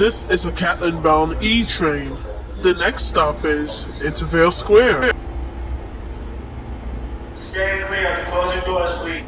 This is a Catlin bound E train. The next stop is Intervale Square. Stand clear of the closing doors, please.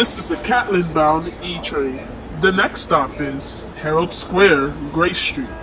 This is a Catlin bound E train. The next stop is Herald Square, Grace Street.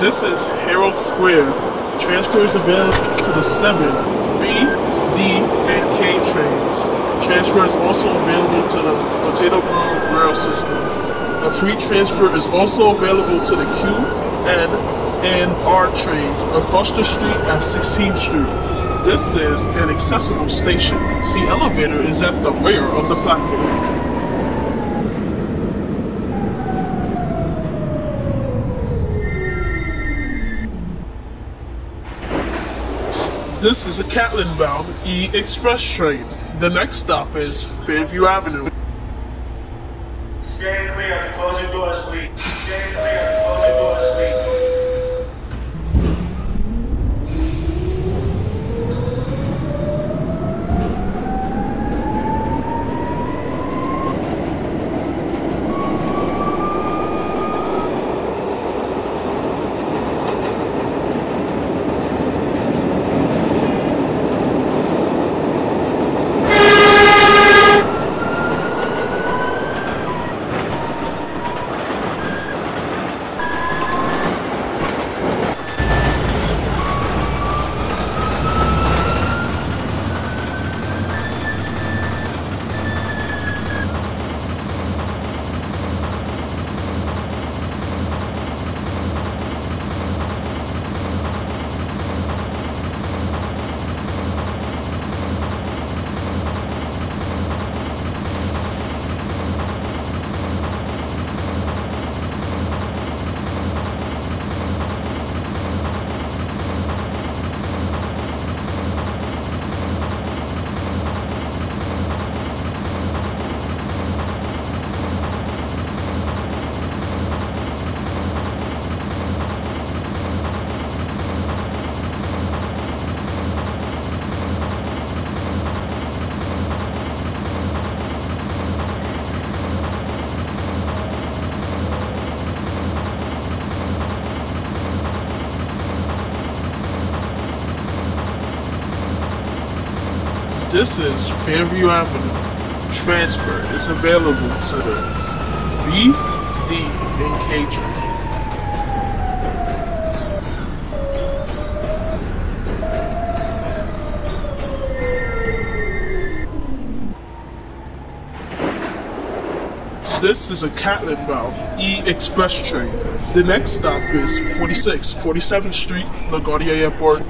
This is Herald Square. Transfers available to the 7, B, D, and K trains. Transfers also available to the Potato Grove rail system. A free transfer is also available to the Q, N, and R trains across the street at 16th Street. This is an accessible station. The elevator is at the rear of the platform. This is a Catlin bound E Express train. The next stop is Fairview Avenue. This is Fairview Avenue. Transfer is available to the B, D, and K train. This is a Catlin bound E Express train. The next stop is 46, 47th Street, LaGuardia Airport.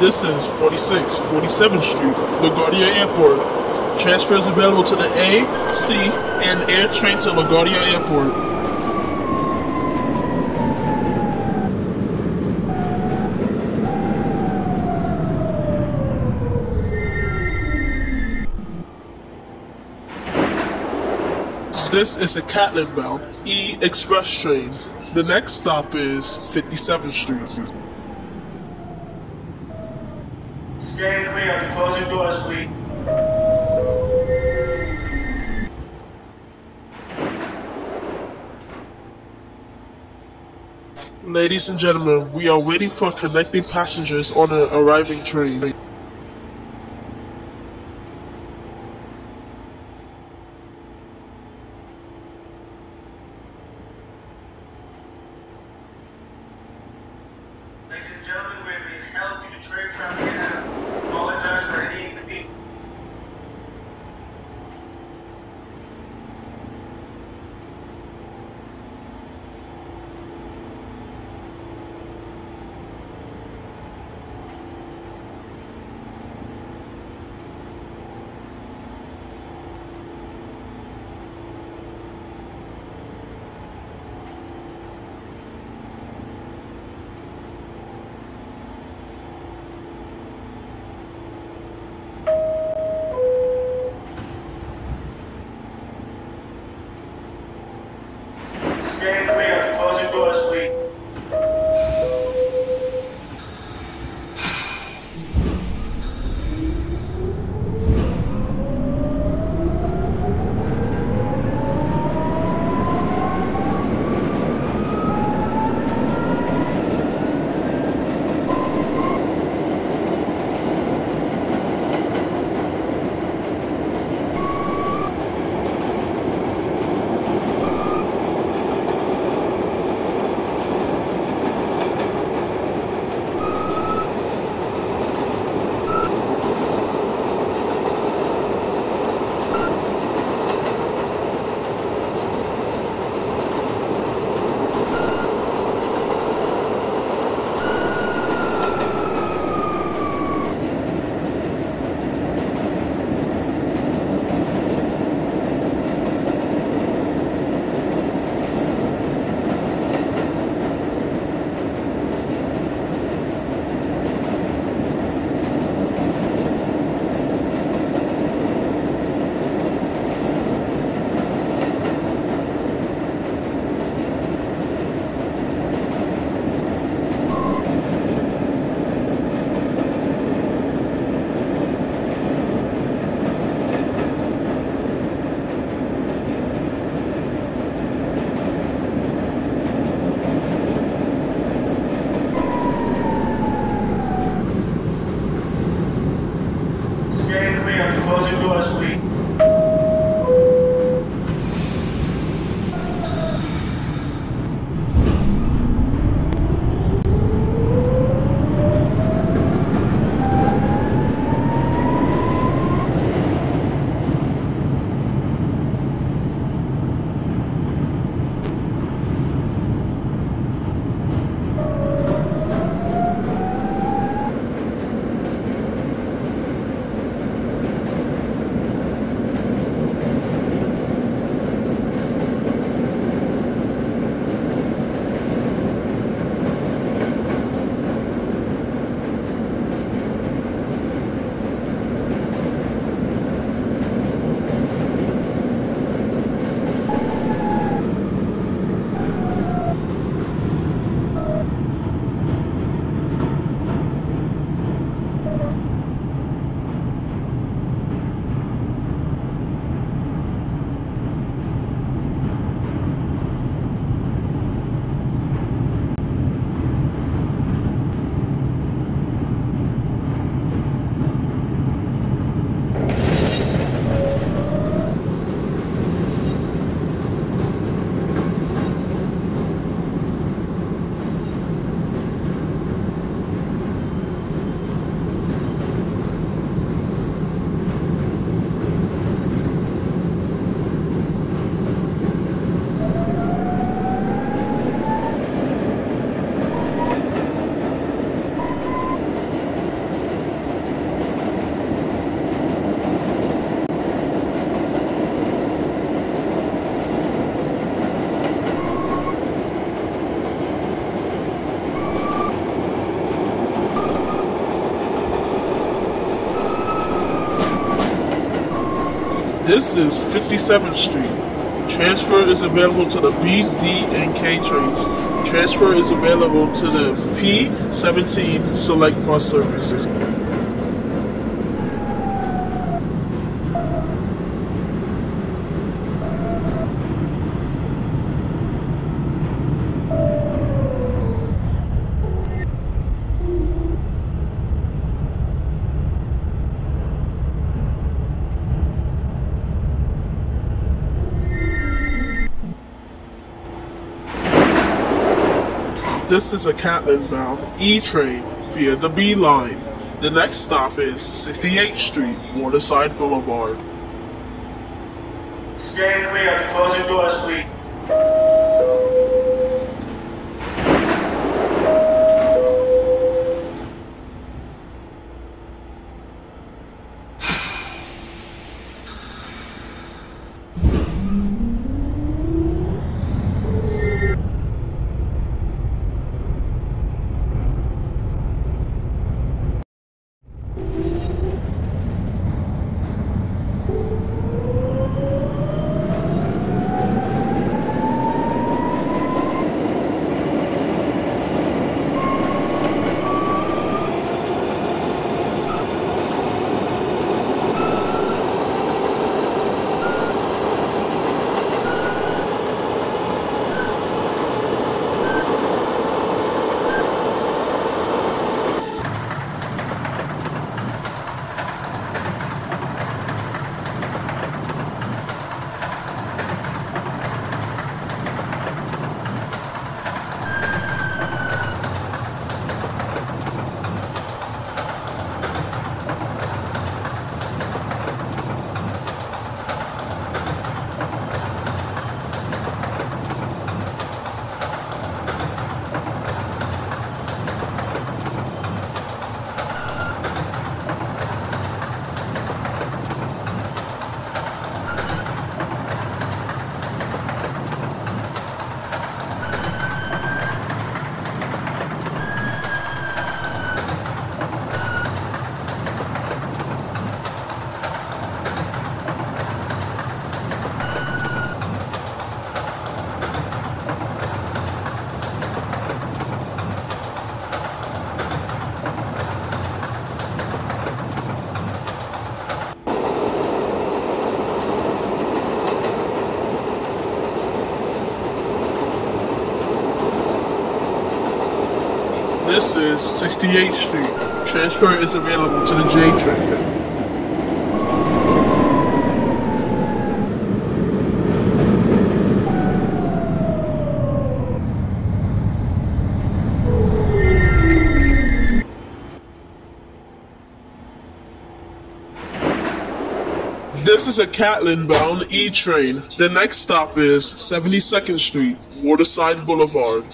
This is 46 47th Street, LaGuardia Airport. Transfers available to the A, C, and Air train to LaGuardia Airport. This is a Catlin bound E Express train. The next stop is 57th Street. Ladies and gentlemen, we are waiting for connecting passengers on an arriving train. This is 57th Street. Transfer is available to the B, D, and K trains. Transfer is available to the P17 select bus services. This is a Catlin bound E train via the B line. The next stop is 68th Street, Waterside Boulevard. Stand clear closing doors, please. This is 68th Street. Transfer is available to the J train. This is a Catlin bound E train. The next stop is 72nd Street, Waterside Boulevard.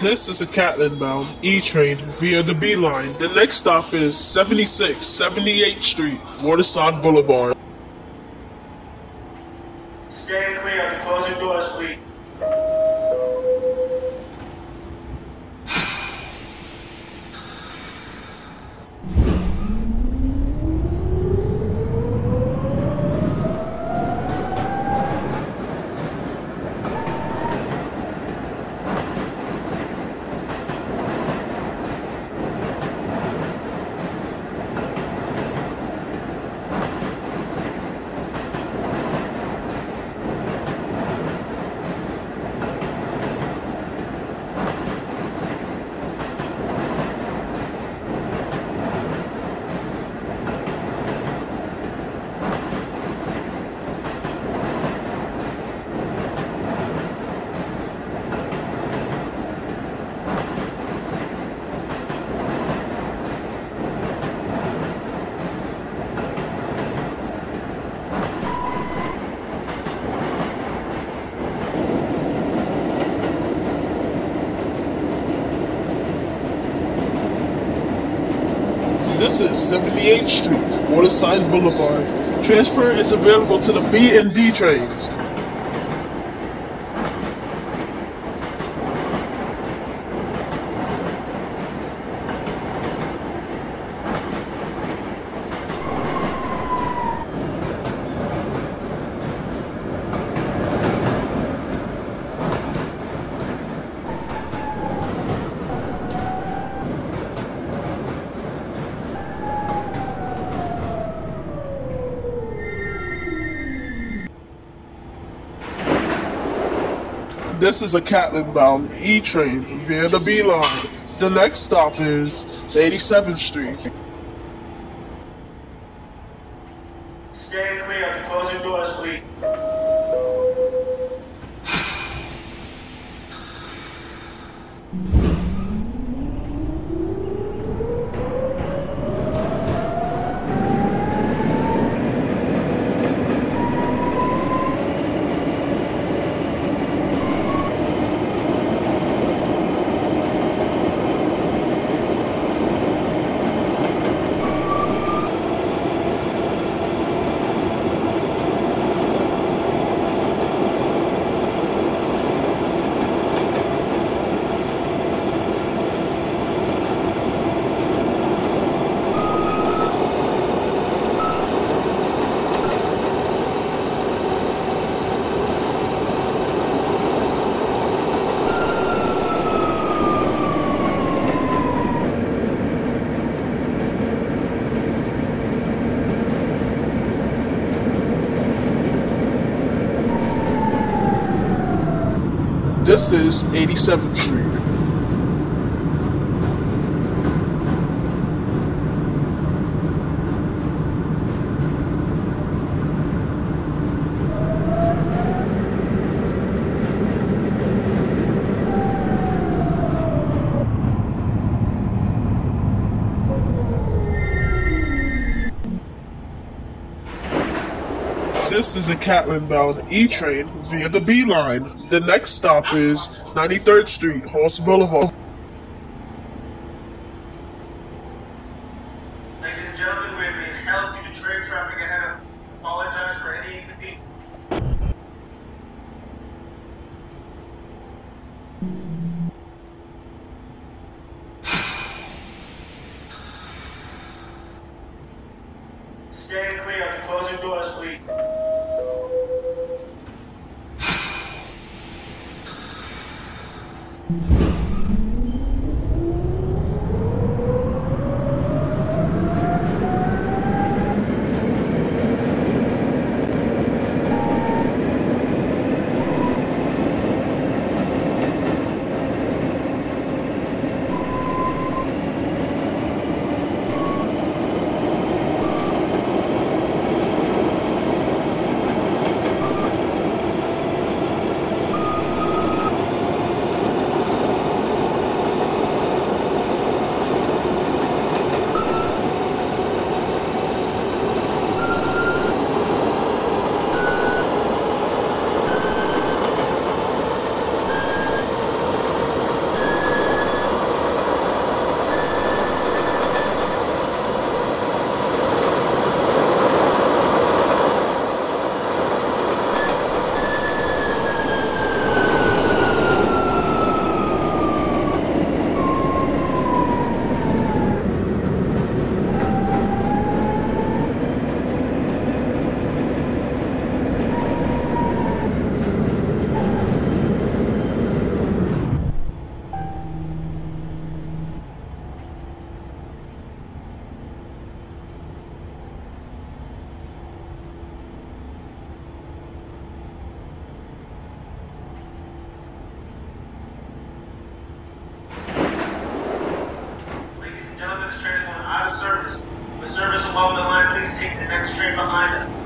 This is a Catlin bound E train via the B line. The next stop is 76 78th Street, Waterside Boulevard. Stand clear of the closing doors, please. Is 78th Street, Waterside Boulevard. Transfer is available to the B and D trains. This is a Catlin bound E train via the B line. The next stop is 87th Street. Stand clear of the closing doors, please. This is 87th Street. This is a Catlin bound E train via the B line. The next stop is 93rd Street, Horse Boulevard. take the next train behind us.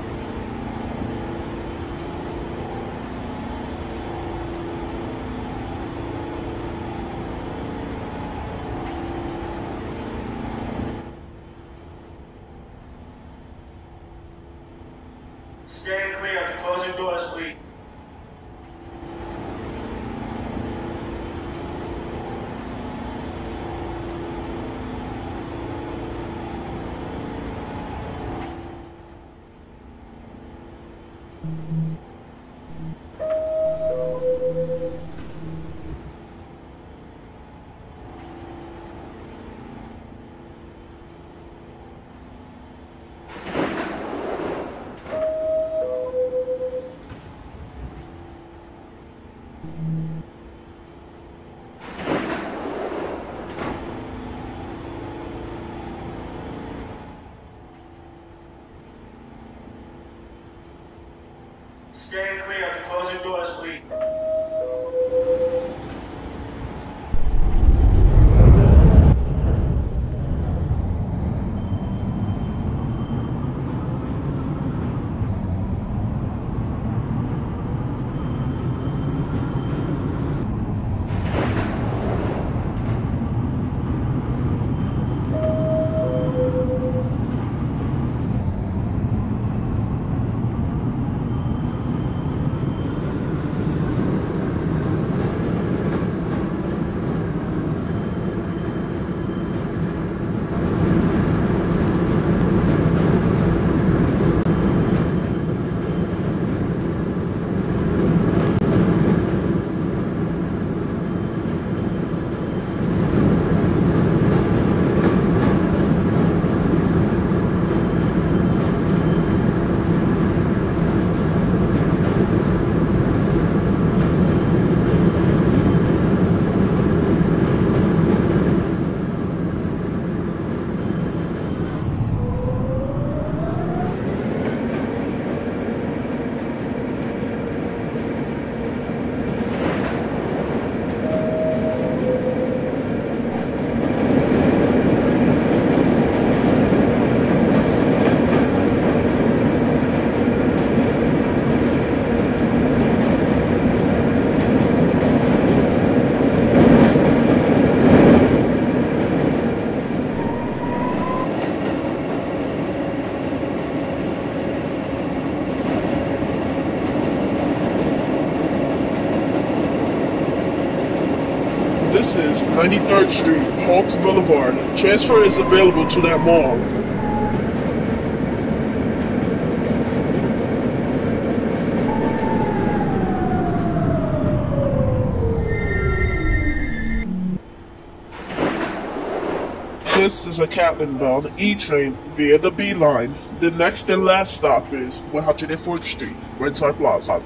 Stand clear closing doors, please. This is 93rd Street, Hawks Boulevard. Transfer is available to that mall. This is a Catlin bound E train via the B line. The next and last stop is 104th Street, Rentar Plaza.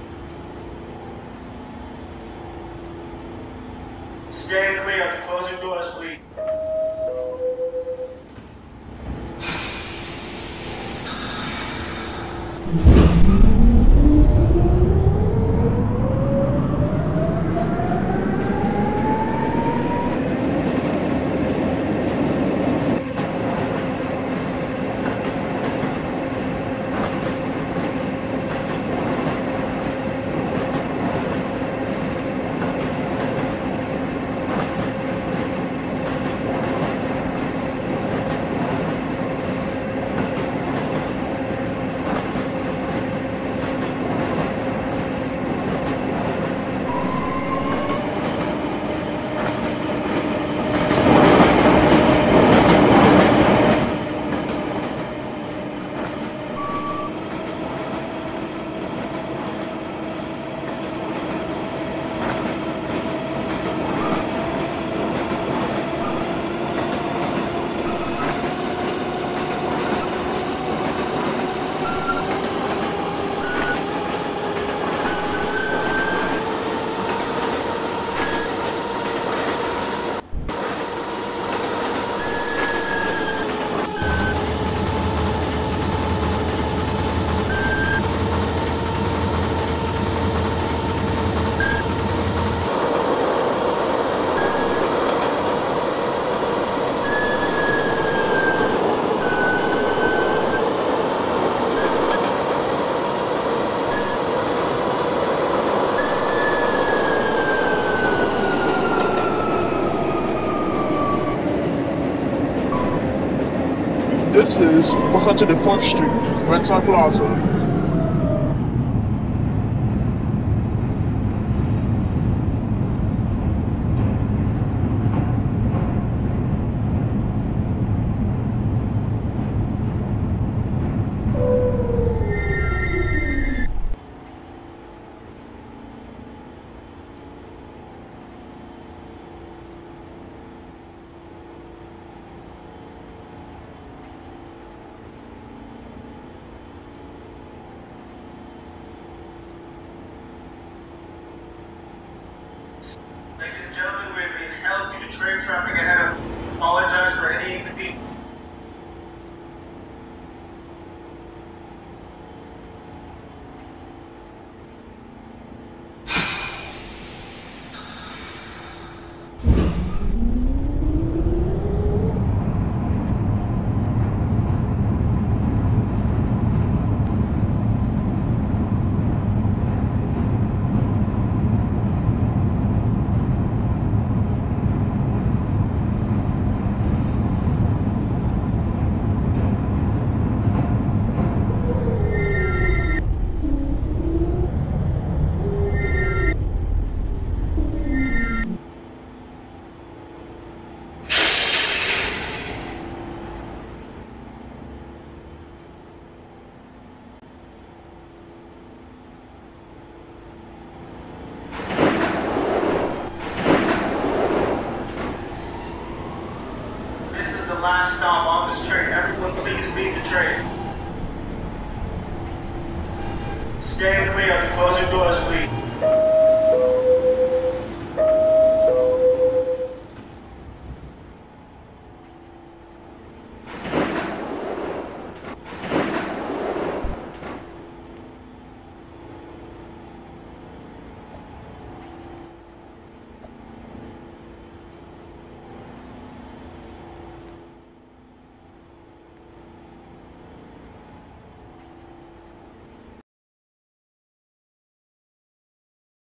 This is 104th Street, Rentar Plaza.